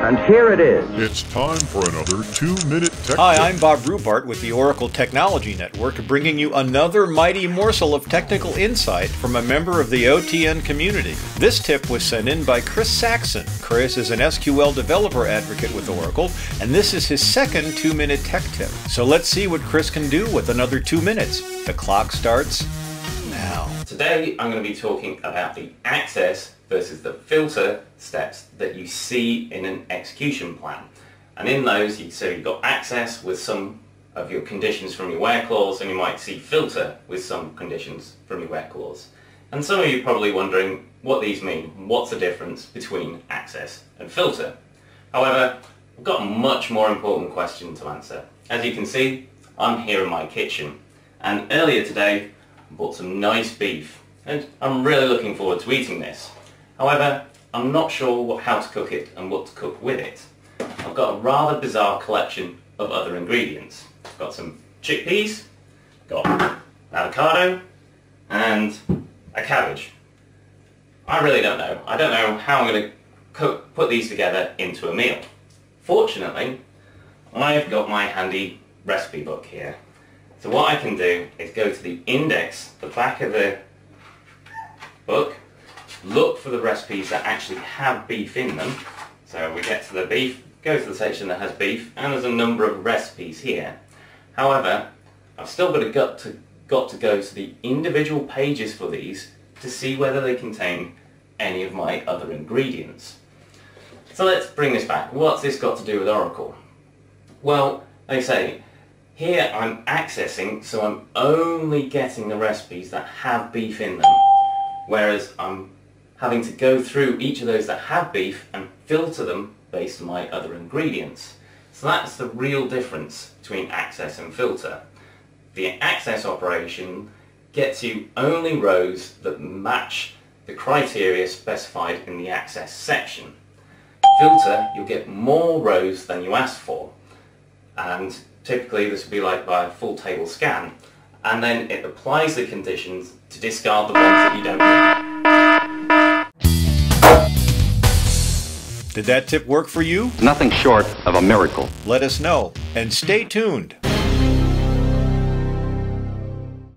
And here it is. It's time for another two-minute tech Hi. I'm Bob Rhubart with the Oracle Technology Network, bringing you another mighty morsel of technical insight from a member of the OTN community. This tip was sent in by Chris Saxon. Chris is an SQL developer advocate with Oracle, and this is his second two-minute tech tip. So let's see what Chris can do with another two minutes. The clock starts now. Today I'm going to be talking about the access versus the filter steps that you see in an execution plan. And in those, you, so you've got access with some of your conditions from your where clause, and you might see filter with some conditions from your where clause. And some of you are probably wondering what these mean. What's the difference between access and filter? However, I've got a much more important question to answer. As you can see, I'm here in my kitchen. And earlier today, bought some nice beef. And I'm really looking forward to eating this. However, I'm not sure what, how to cook it and what to cook with it. I've got a rather bizarre collection of other ingredients. I've got some chickpeas, got avocado, and a cabbage. I really don't know. I don't know how I'm going to cook, put these together into a meal. Fortunately, I've got my handy recipe book here. So what I can do is go to the index, the back of the book, look for the recipes that actually have beef in them. So we get to the beef, go to the section that has beef, and there's a number of recipes here. However, I've still got to, got to, got to go to the individual pages for these to see whether they contain any of my other ingredients. So let's bring this back. What's this got to do with Oracle? Well, they say, here I'm accessing, so I'm only getting the recipes that have beef in them. Whereas I'm having to go through each of those that have beef and filter them based on my other ingredients. So that's the real difference between access and filter. The access operation gets you only rows that match the criteria specified in the access section. Filter, you'll get more rows than you asked for. And typically this would be like by a full table scan. And then it applies the conditions to discard the ones that you don't need. Did that tip work for you? Nothing short of a miracle. Let us know, and stay tuned.